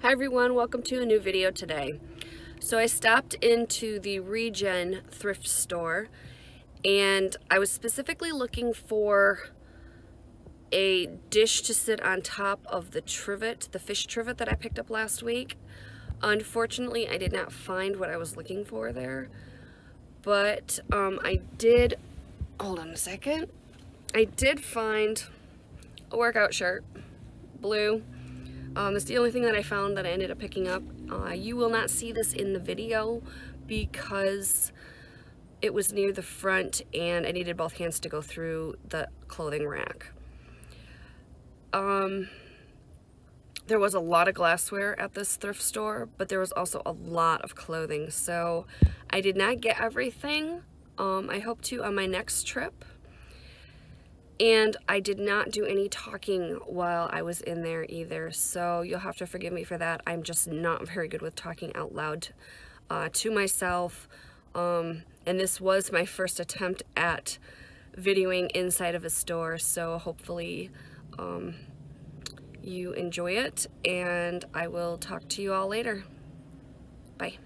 Hi everyone, welcome to a new video today. So I stopped into the Regen thrift store and I was specifically looking for a dish to sit on top of the trivet, the fish trivet that I picked up last week. Unfortunately, I did not find what I was looking for there, but um, I did, hold on a second, I did find a workout shirt, blue, um, it's the only thing that I found that I ended up picking up. Uh, you will not see this in the video because it was near the front and I needed both hands to go through the clothing rack. Um, there was a lot of glassware at this thrift store, but there was also a lot of clothing. So I did not get everything. Um, I hope to on my next trip. And I did not do any talking while I was in there either, so you'll have to forgive me for that. I'm just not very good with talking out loud uh, to myself. Um, and this was my first attempt at videoing inside of a store, so hopefully um, you enjoy it, and I will talk to you all later. Bye.